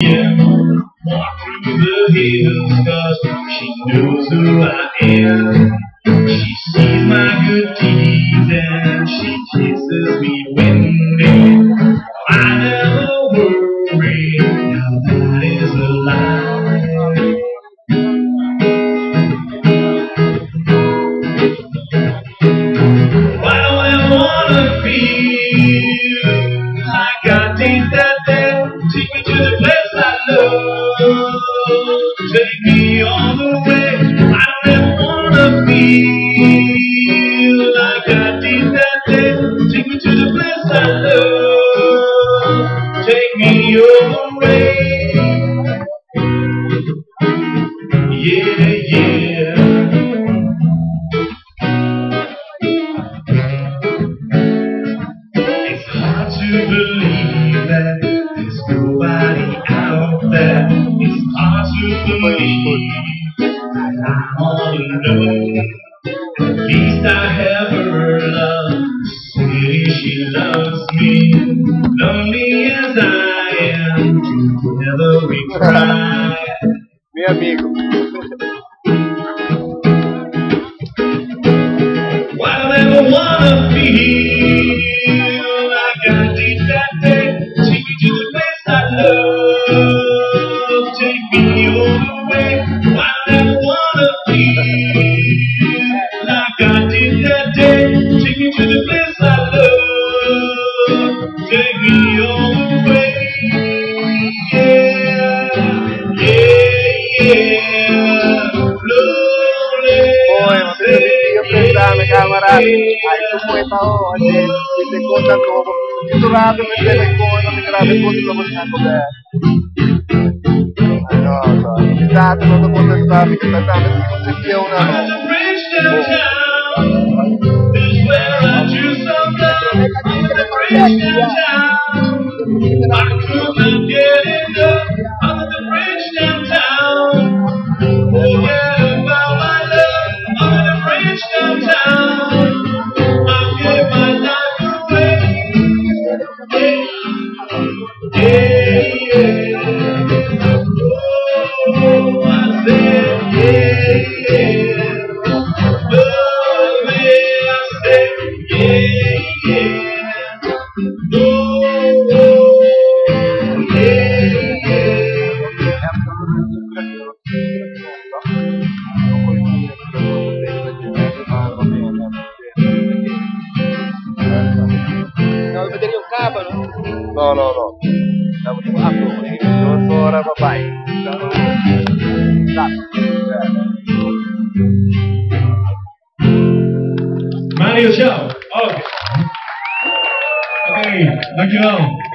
Walk through the hills cause she knows who I am. Take me all the way. I don't wanna feel like I did that day. Take me to the place I love. Take me all the way. Yeah, yeah. It's hard to believe all alone. At least I have her love. Say she loves me. Lonely as I am, together we cry. Meu amigo. Why do I ever wanna feel camera. Ay, sumuita ko. Kasi, sisekundan ko. Federico Cabano. não? Não, não, não. tipo afro, di non fora papai. Stavo. Tá. Mario, ciao. Ok. Ok, Machião.